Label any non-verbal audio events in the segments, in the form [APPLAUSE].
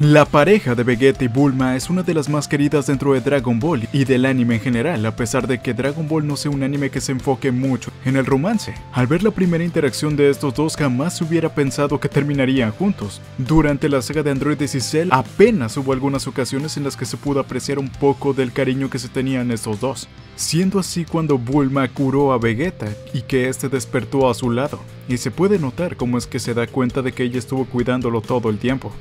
La pareja de Vegeta y Bulma es una de las más queridas dentro de Dragon Ball y del anime en general, a pesar de que Dragon Ball no sea un anime que se enfoque mucho en el romance. Al ver la primera interacción de estos dos jamás se hubiera pensado que terminarían juntos. Durante la saga de androides y Cell apenas hubo algunas ocasiones en las que se pudo apreciar un poco del cariño que se tenían estos dos, siendo así cuando Bulma curó a Vegeta y que este despertó a su lado, y se puede notar cómo es que se da cuenta de que ella estuvo cuidándolo todo el tiempo.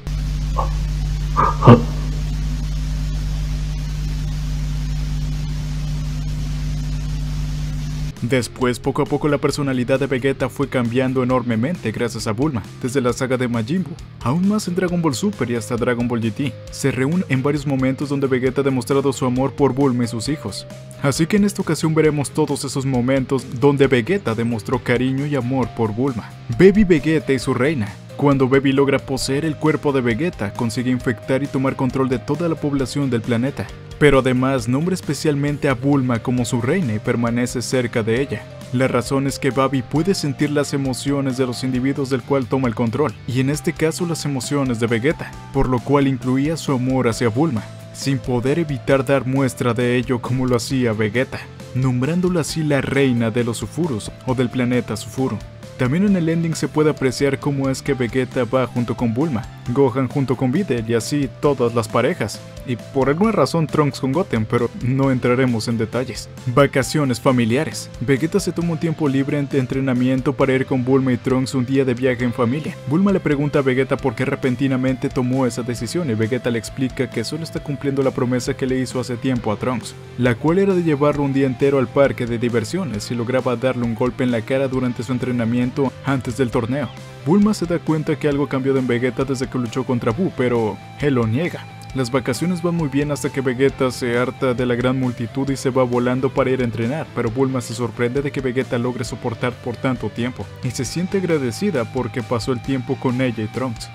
Después, poco a poco la personalidad de Vegeta fue cambiando enormemente gracias a Bulma, desde la saga de Majin Buu, aún más en Dragon Ball Super y hasta Dragon Ball GT. Se reúne en varios momentos donde Vegeta ha demostrado su amor por Bulma y sus hijos. Así que en esta ocasión veremos todos esos momentos donde Vegeta demostró cariño y amor por Bulma. Baby Vegeta y su reina, cuando Baby logra poseer el cuerpo de Vegeta, consigue infectar y tomar control de toda la población del planeta. Pero además nombra especialmente a Bulma como su reina y permanece cerca de ella. La razón es que Baby puede sentir las emociones de los individuos del cual toma el control, y en este caso las emociones de Vegeta, por lo cual incluía su amor hacia Bulma, sin poder evitar dar muestra de ello como lo hacía Vegeta, nombrándola así la reina de los Sufurus o del planeta Sufuru. También en el ending se puede apreciar cómo es que Vegeta va junto con Bulma, Gohan junto con Videl y así todas las parejas. Y por alguna razón Trunks con Goten, pero no entraremos en detalles. Vacaciones familiares. Vegeta se toma un tiempo libre de entrenamiento para ir con Bulma y Trunks un día de viaje en familia. Bulma le pregunta a Vegeta por qué repentinamente tomó esa decisión y Vegeta le explica que solo está cumpliendo la promesa que le hizo hace tiempo a Trunks, la cual era de llevarlo un día entero al parque de diversiones si lograba darle un golpe en la cara durante su entrenamiento antes del torneo. Bulma se da cuenta que algo cambió en Vegeta desde que luchó contra Buu, pero él lo niega. Las vacaciones van muy bien hasta que Vegeta se harta de la gran multitud y se va volando para ir a entrenar, pero Bulma se sorprende de que Vegeta logre soportar por tanto tiempo, y se siente agradecida porque pasó el tiempo con ella y Trunks.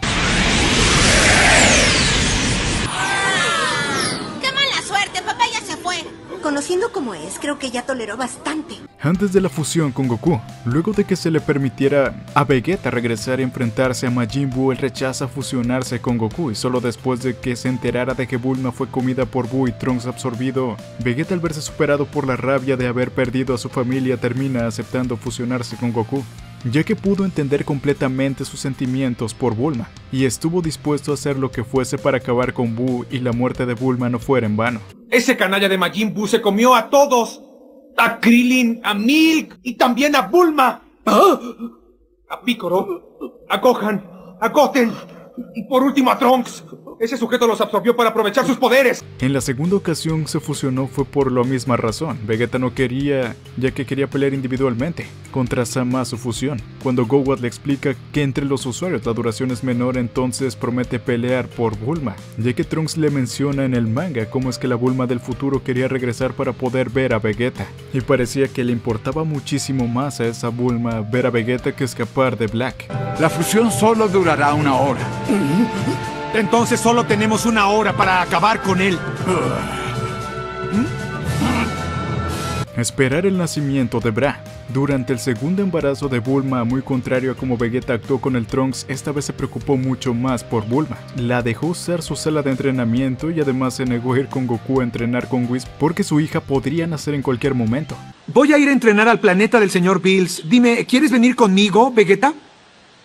Conociendo como es, creo que ya toleró bastante. Antes de la fusión con Goku, luego de que se le permitiera a Vegeta regresar y enfrentarse a Majin Buu, él rechaza fusionarse con Goku y solo después de que se enterara de que Bulma fue comida por Buu y Trunks absorbido, Vegeta al verse superado por la rabia de haber perdido a su familia termina aceptando fusionarse con Goku ya que pudo entender completamente sus sentimientos por Bulma, y estuvo dispuesto a hacer lo que fuese para acabar con Buu y la muerte de Bulma no fuera en vano. Ese canalla de Majin Buu se comió a todos. A Krillin, a Milk y también a Bulma. A Piccolo, a Gohan, a Goten y por último a Trunks. Ese sujeto los absorbió para aprovechar sus poderes. En la segunda ocasión se fusionó fue por la misma razón. Vegeta no quería, ya que quería pelear individualmente contra Sama su fusión. Cuando Gowat le explica que entre los usuarios la duración es menor, entonces promete pelear por Bulma, ya que Trunks le menciona en el manga cómo es que la Bulma del futuro quería regresar para poder ver a Vegeta. Y parecía que le importaba muchísimo más a esa Bulma ver a Vegeta que escapar de Black. La fusión solo durará una hora. [LAUGHS] Entonces solo tenemos una hora para acabar con él. Esperar el nacimiento de Bra. Durante el segundo embarazo de Bulma, muy contrario a como Vegeta actuó con el Trunks, esta vez se preocupó mucho más por Bulma. La dejó usar su sala de entrenamiento y además se negó a ir con Goku a entrenar con Whis porque su hija podría nacer en cualquier momento. Voy a ir a entrenar al planeta del señor Bills. Dime, ¿quieres venir conmigo, Vegeta?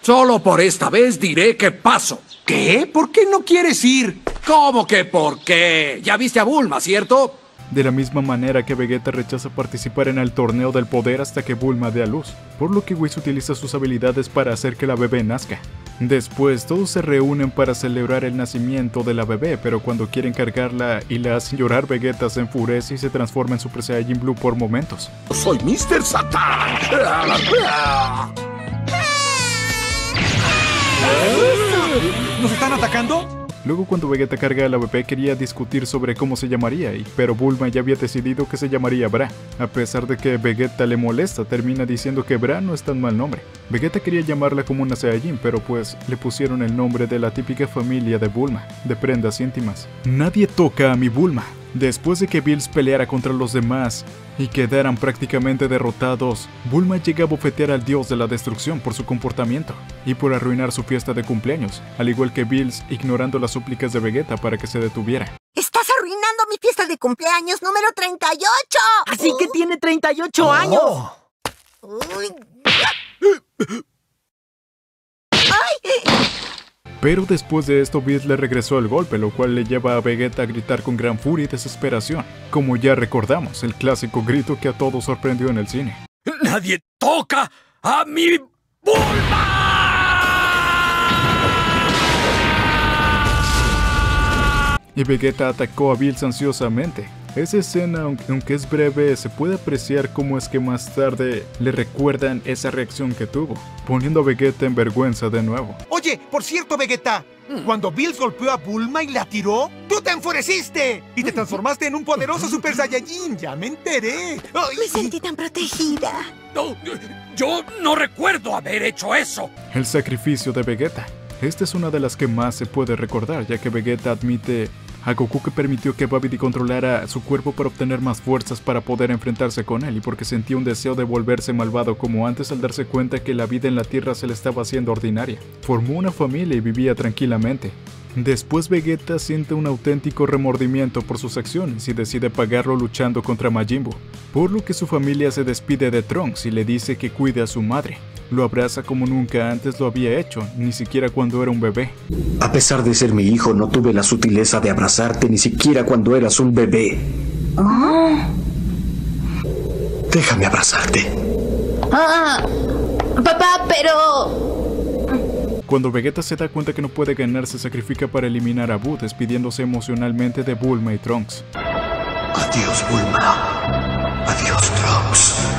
Solo por esta vez diré que paso. ¿Qué? ¿Por qué no quieres ir? ¿Cómo que por qué? Ya viste a Bulma, ¿cierto? De la misma manera que Vegeta rechaza participar en el torneo del poder hasta que Bulma dé a luz, por lo que Whis utiliza sus habilidades para hacer que la bebé nazca. Después, todos se reúnen para celebrar el nacimiento de la bebé, pero cuando quieren cargarla y la hacen llorar, Vegeta se enfurece y se transforma en Super Saiyajin Blue por momentos. ¡Soy Mr. Satan! [LAUGHS] ¿Nos están atacando? Luego cuando Vegeta carga a la bebé quería discutir sobre cómo se llamaría, pero Bulma ya había decidido que se llamaría Bra. A pesar de que Vegeta le molesta, termina diciendo que Bra no es tan mal nombre. Vegeta quería llamarla como una Saiyajin, pero pues le pusieron el nombre de la típica familia de Bulma, de prendas íntimas. Nadie toca a mi Bulma, Después de que Bills peleara contra los demás y quedaran prácticamente derrotados, Bulma llega a bofetear al dios de la destrucción por su comportamiento y por arruinar su fiesta de cumpleaños, al igual que Bills ignorando las súplicas de Vegeta para que se detuviera. ¡Estás arruinando mi fiesta de cumpleaños número 38! Así que tiene 38 años. Uy. [GASPS] Pero después de esto Bills le regresó el golpe, lo cual le lleva a Vegeta a gritar con gran furia y desesperación, como ya recordamos, el clásico grito que a todos sorprendió en el cine. ¡Nadie toca a mi Bulma! y Vegeta atacó a Bills ansiosamente. Esa escena, aunque aunque es breve, se puede apreciar cómo es que más tarde le recuerdan esa reacción que tuvo, poniendo a Vegeta en vergüenza de nuevo. Oye, por cierto, Vegeta, cuando Bills golpeó a Bulma y la tiró, tú te enfureciste y te transformaste en un poderoso Super Saiyajin. Ya me enteré. Ay, Me sentí tan protegida. No, yo no recuerdo haber hecho eso. El sacrificio de Vegeta. Esta es una de las que más se puede recordar, ya que Vegeta admite a Goku que permitió que Babidi controlara su cuerpo para obtener más fuerzas para poder enfrentarse con él y porque sentía un deseo de volverse malvado como antes al darse cuenta que la vida en la Tierra se le estaba haciendo ordinaria. Formó una familia y vivía tranquilamente. Después Vegeta siente un auténtico remordimiento por sus acciones y decide pagarlo luchando contra Majin Buu, por lo que su familia se despide de Trunks y le dice que cuide a su madre. Lo abraza como nunca antes lo había hecho, ni siquiera cuando era un bebé. A pesar de ser mi hijo, no tuve la sutileza de abrazarte ni siquiera cuando eras un bebé. Déjame abrazarte. Ah, papá, pero... Cuando Vegeta se da cuenta que no puede ganar, se sacrifica para eliminar a Buu, despidiéndose emocionalmente de Bulma y Trunks. Adiós, Bulma. Adiós, Trunks.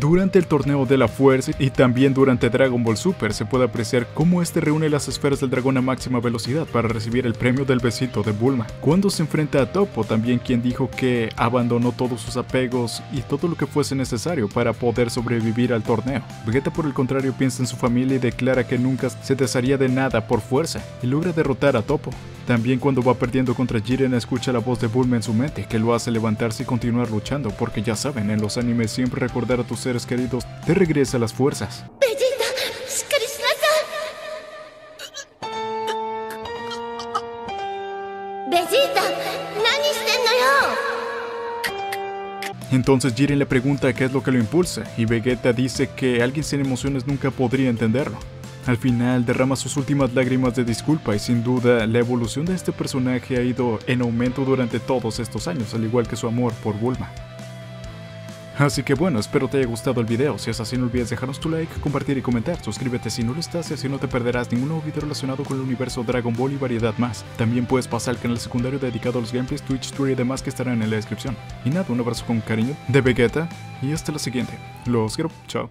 Durante el torneo de la fuerza y también durante Dragon Ball Super se puede apreciar cómo este reúne las esferas del dragón a máxima velocidad para recibir el premio del besito de Bulma. Cuando se enfrenta a Topo, también quien dijo que abandonó todos sus apegos y todo lo que fuese necesario para poder sobrevivir al torneo. Vegeta por el contrario piensa en su familia y declara que nunca se desharía de nada por fuerza y logra derrotar a Topo. También cuando va perdiendo contra Jiren escucha la voz de Bulma en su mente que lo hace levantarse y continuar luchando porque ya saben, en los animes siempre recordar a tus seres queridos te regresa las fuerzas. Entonces Jiren le pregunta qué es lo que lo impulsa y Vegeta dice que alguien sin emociones nunca podría entenderlo. Al final derrama sus últimas lágrimas de disculpa y sin duda la evolución de este personaje ha ido en aumento durante todos estos años, al igual que su amor por Bulma. Así que bueno, espero te haya gustado el video, si es así no olvides dejarnos tu like, compartir y comentar, suscríbete si no lo estás y así no te perderás ningún nuevo video relacionado con el universo Dragon Ball y variedad más. También puedes pasar al canal secundario dedicado a los gameplays, Twitch, Twitter y demás que estarán en la descripción. Y nada, un abrazo con cariño de Vegeta y hasta la siguiente. Los quiero, chao.